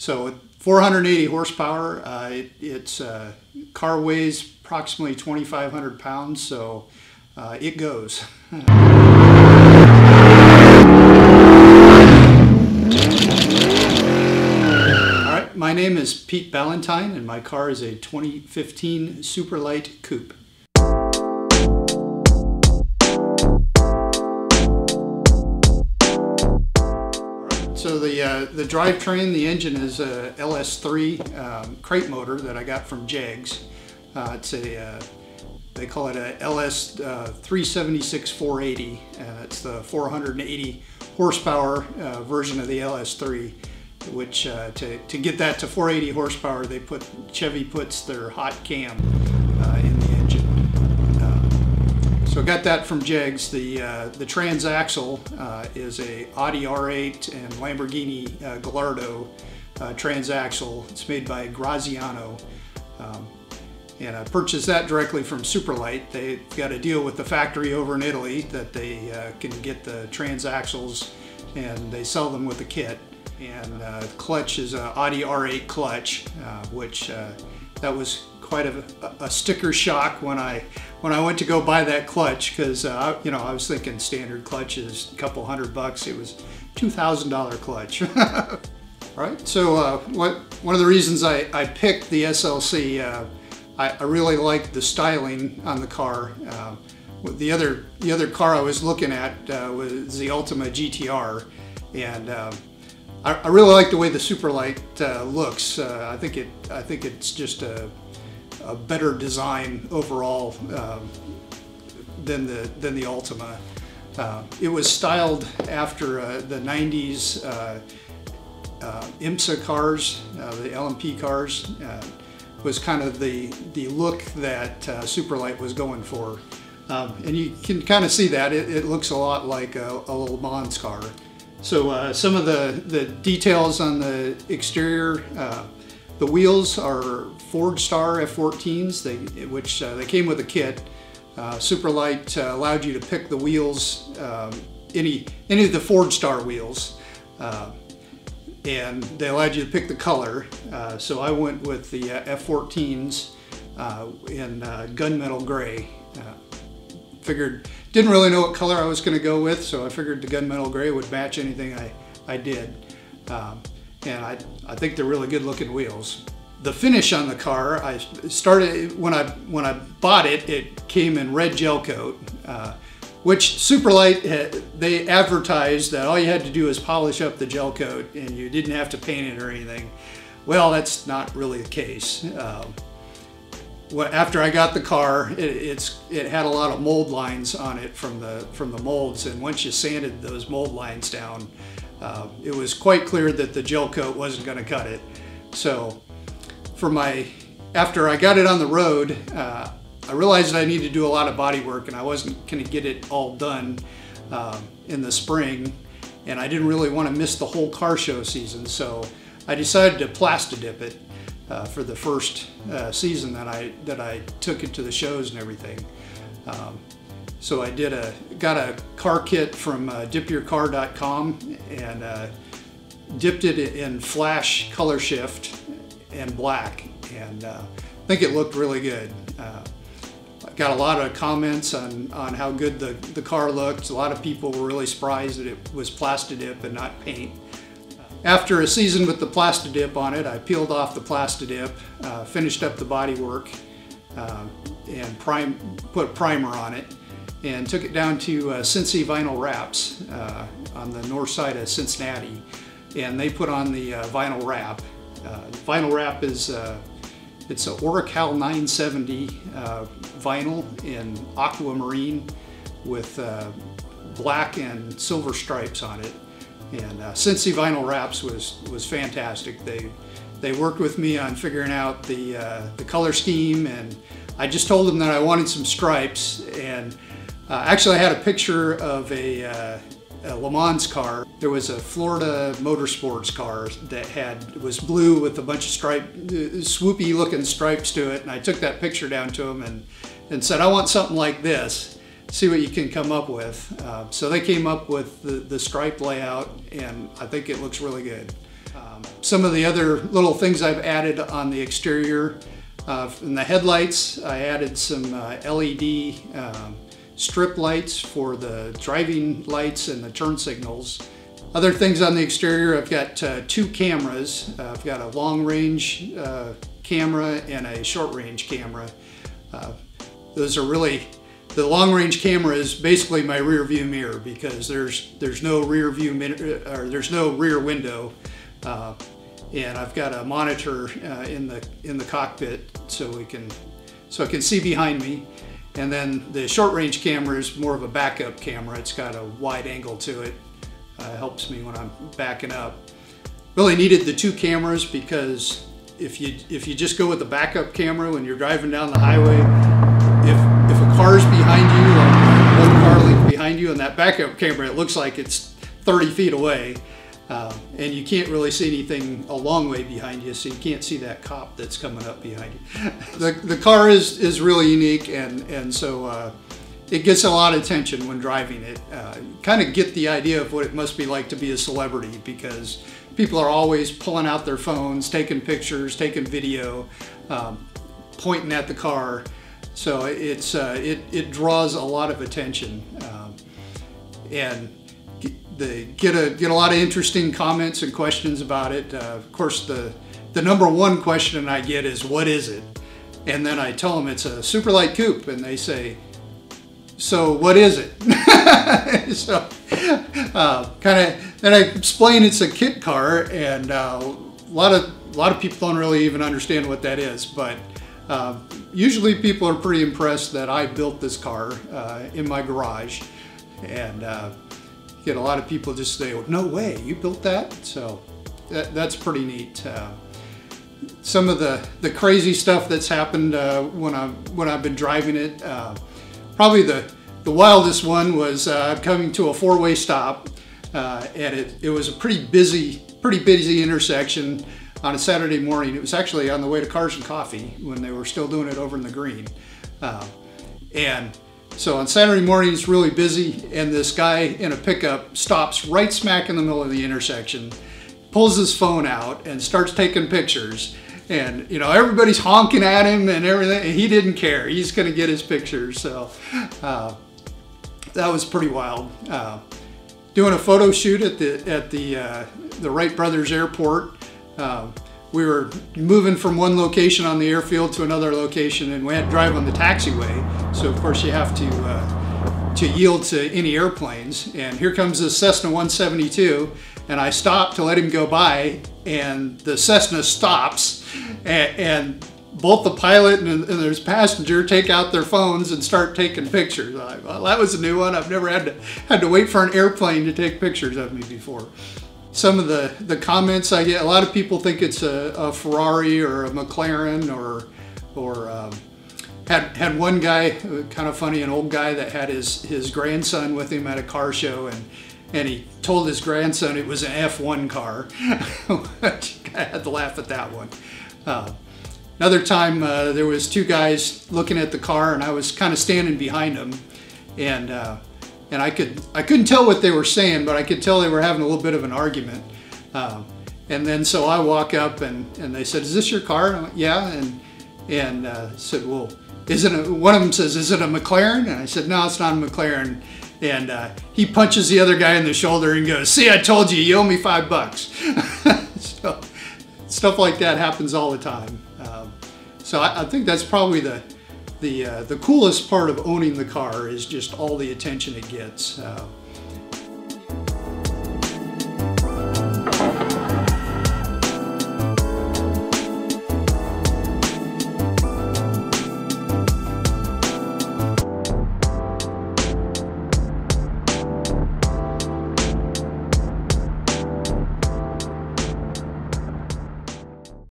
So 480 horsepower. Uh, it, it's uh, car weighs approximately 2,500 pounds, so uh, it goes. All right, my name is Pete Ballentine, and my car is a 2015 Superlite Coupe. So the uh, the drivetrain, the engine is a LS3 um, crate motor that I got from Jegs. Uh, it's a uh, they call it a LS uh, 376 480. Uh, it's the 480 horsepower uh, version of the LS3. Which to to get that to 480 horsepower, they put Chevy puts their hot cam So I got that from Jegs. The uh, the transaxle uh, is a Audi R8 and Lamborghini uh, Gallardo uh, transaxle. It's made by Graziano. Um, and I purchased that directly from Superlite. They've got a deal with the factory over in Italy that they uh, can get the transaxles and they sell them with a kit. And uh, clutch is an Audi R8 clutch, which that was quite a, a, sticker shock when I when I went to go buy that clutch because uh, you know I was thinking standard clutch is a couple hundred bucks. It was two thousand dollar clutch. All right. So uh, what one of the reasons I, I picked the SLC, uh, I, I, really liked the styling on the car. Uh, the other the other car I was looking at uh, was the Ultima GTR, and um, I, really like the way the Superlite uh, looks. I think it I think it's just a a better design overall um, than the than the Ultima. Uh, it was styled after uh, the 90s uh, uh, IMSA cars, uh, the LMP cars, was kind of the, the look that Superlite was going for. Um, and you can kind of see that. It, it looks a lot like a, a Le car. So some of the, the details on the exterior, the wheels are Forgestar F14s, they, which uh, they came with a kit. Uh, Superlite uh, allowed you to pick the wheels, um, any, any of the Forgestar wheels, uh, and they allowed you to pick the color. Uh, so I went with the uh, F14s in gunmetal gray. figured, didn't really know what color I was going to go with, so I figured the gunmetal gray would match anything I, I did. Um, and I, I think they're really good looking wheels. The finish on the car, I started, when I, when I bought it, it came in red gel coat, uh, which Superlite, had, they advertised that all you had to do is polish up the gel coat and you didn't have to paint it or anything. Well, that's not really the case. Um, after I got the car, it, it's it had a lot of mold lines on it from the from the molds, and once you sanded those mold lines down, uh, it was quite clear that the gel coat wasn't going to cut it. So for my, after I got it on the road, uh, I realized I needed to do a lot of body work and I wasn't going to get it all done uh, in the spring. And I didn't really want to miss the whole car show season. So I decided to Plastidip it uh, for the first uh, season that I, that I took it to the shows and everything. Um, so I did a got a car kit from uh, dipyourcar.com and uh, dipped it in flash color shift and black, and uh, I think it looked really good. Uh, I got a lot of comments on, on how good the, the car looked. A lot of people were really surprised that it was Plastidip and not paint. After a season with the Plastidip on it, I peeled off the Plastidip, uh, finished up the body work, uh, and prime, put primer on it and took it down to uh, Cincy Vinyl Wraps uh, on the north side of Cincinnati. And they put on the uh, vinyl wrap. Uh, vinyl wrap is uh, it's a Oracal 970 uh, vinyl in aquamarine with black and silver stripes on it. And uh, Cincy Vinyl Wraps was, was fantastic. They, they worked with me on figuring out the, the color scheme and I just told them that I wanted some stripes and uh, actually, I had a picture of a, uh, a, Le Mans car. There was a Florida Motorsports car that had was blue with a bunch of stripe, uh, swoopy looking stripes to it, and I took that picture down to them and, and said, I want something like this. See what you can come up with. Uh, so they came up with the, the stripe layout, and I think it looks really good. Um, Um, some of the other little things I've added on the exterior, uh, in the headlights, I added some uh, LED um, strip lights for the driving lights and the turn signals. Other things on the exterior, I've got uh, two cameras. Uh, I've got a long range uh, camera and a short range camera. Uh, those are really, the long range camera is basically my rear view mirror because there's there's no rear view, or there's no rear window. Uh, and I've got a monitor uh, in the in the cockpit so we can so I can see behind me. And then the short range camera is more of a backup camera. It's got a wide angle to it uh, helps me when I'm backing up. Really needed the two cameras because if you if you just go with the backup camera when you're driving down the highway, if if a car's behind you, like one car length behind you, and that backup camera, it looks like it's 30 feet away. Uh, and you can't really see anything a long way behind you, so you can't see that cop that's coming up behind you. the, the car is, is really unique, and, and so uh, it gets a lot of attention when driving it. Uh, kind of get the idea of what it must be like to be a celebrity because people are always pulling out their phones, taking pictures, taking video, um, pointing at the car. So it's uh, it, it draws a lot of attention, um, and they get a get a lot of interesting comments and questions about it. Uh, of course, the the number one question I get is, "What is it?" And then I tell them it's a Superlite coupe, and they say, so what is it? so uh, kind of then I explain it's a kit car, and uh, a lot of a lot of people don't really even understand what that is. But uh, usually people are pretty impressed that I built this car uh, in my garage, and uh, get a lot of people just say, oh, "No way, you built that!" So that, that's pretty neat uh, some of the, the crazy stuff that's happened uh, when I when I've been driving it. Uh, probably the, the wildest one was uh, coming to a four-way stop uh, and it, it was a pretty busy, pretty busy intersection on a Saturday morning. It was actually on the way to Cars and Coffee when they were still doing it over in the green. Uh, and so on Saturday morning it's really busy and this guy in a pickup stops right smack in the middle of the intersection, pulls his phone out and starts taking pictures and you know everybody's honking at him and everything. And he didn't care. He's going to get his pictures. So uh, that was pretty wild. Uh, doing a photo shoot at the at the uh, the Wright Brothers Airport. We were moving from one location on the airfield to another location, and we had to drive on the taxiway. So of course you have to uh, to yield to any airplanes. And here comes the Cessna 172 and I stop to let him go by, and the Cessna stops, and, and both the pilot and, and his passenger take out their phones and start taking pictures. I, well, that was a new one. I've never had to had to wait for an airplane to take pictures of me before. Some of the the comments I get, a lot of people think it's a, a Ferrari or a McLaren or or um, had had one guy, kind of funny, an old guy that had his his grandson with him at a car show and and he told his grandson it was an F1 car. I had to laugh at that one. Uh, another time uh, there was two guys looking at the car and I was kind of standing behind them and uh, and I could I couldn't tell what they were saying but I could tell they were having a little bit of an argument. Uh, and then so I walk up and, and they said, is this your car? And went, yeah. And, and uh, said, well, isn't it, one of them says, is it a McLaren? And I said, no, it's not a McLaren and uh, he punches the other guy in the shoulder and goes, "See, I told you, you owe me five bucks." so stuff like that happens all the time. Um, so I, I, think that's probably the the uh, the coolest part of owning the car is just all the attention it gets. Uh,